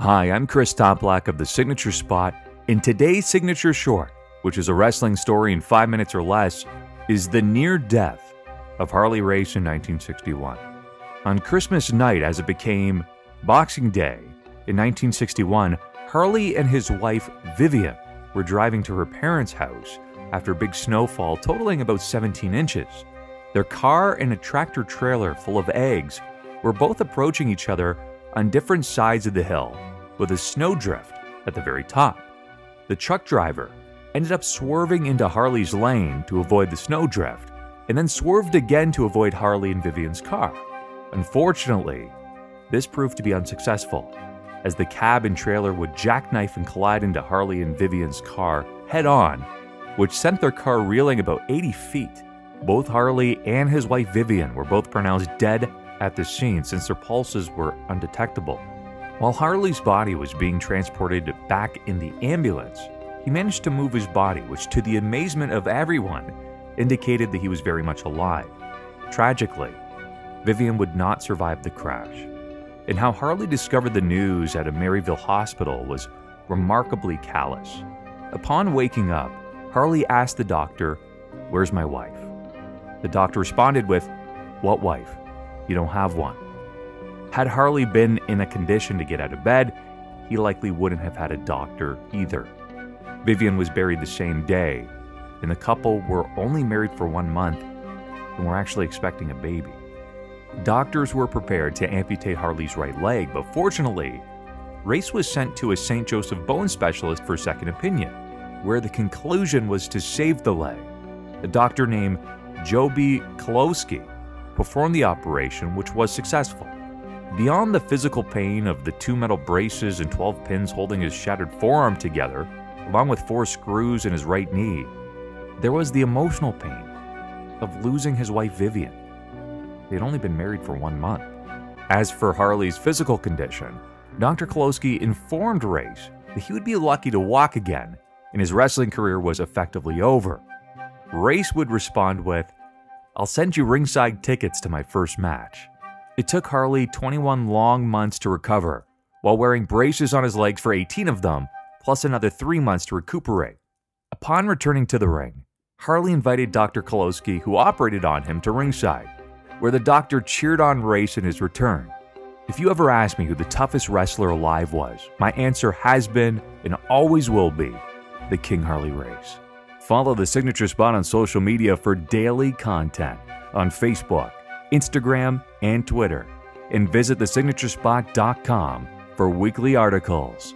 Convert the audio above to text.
Hi, I'm Chris Toplack of the Signature Spot. In today's Signature Short, which is a wrestling story in five minutes or less, is the near death of Harley Race in 1961. On Christmas night, as it became Boxing Day in 1961, Harley and his wife Vivian were driving to her parents' house after a big snowfall totaling about 17 inches. Their car and a tractor trailer full of eggs were both approaching each other on different sides of the hill, with a snowdrift at the very top. The truck driver ended up swerving into Harley's lane to avoid the snowdrift, and then swerved again to avoid Harley and Vivian's car. Unfortunately, this proved to be unsuccessful, as the cab and trailer would jackknife and collide into Harley and Vivian's car head on, which sent their car reeling about 80 feet. Both Harley and his wife Vivian were both pronounced dead at the scene since their pulses were undetectable. While Harley's body was being transported back in the ambulance, he managed to move his body, which, to the amazement of everyone, indicated that he was very much alive. Tragically, Vivian would not survive the crash. And how Harley discovered the news at a Maryville hospital was remarkably callous. Upon waking up, Harley asked the doctor, Where's my wife? The doctor responded with, What wife? You don't have one. Had Harley been in a condition to get out of bed, he likely wouldn't have had a doctor either. Vivian was buried the same day, and the couple were only married for one month and were actually expecting a baby. Doctors were prepared to amputate Harley's right leg, but fortunately, Race was sent to a St. Joseph bone specialist for second opinion, where the conclusion was to save the leg. A doctor named Joby Kolowski performed the operation, which was successful. Beyond the physical pain of the two metal braces and 12 pins holding his shattered forearm together, along with four screws in his right knee, there was the emotional pain of losing his wife Vivian. They had only been married for one month. As for Harley's physical condition, Dr. Kolowski informed Race that he would be lucky to walk again and his wrestling career was effectively over. Race would respond with, I'll send you ringside tickets to my first match. It took Harley 21 long months to recover, while wearing braces on his legs for 18 of them, plus another three months to recuperate. Upon returning to the ring, Harley invited Dr. Kolowski, who operated on him, to ringside, where the doctor cheered on Race in his return. If you ever ask me who the toughest wrestler alive was, my answer has been and always will be the King Harley Race. Follow the Signature Spot on social media for daily content on Facebook, Instagram, and Twitter, and visit thesignaturespot.com for weekly articles.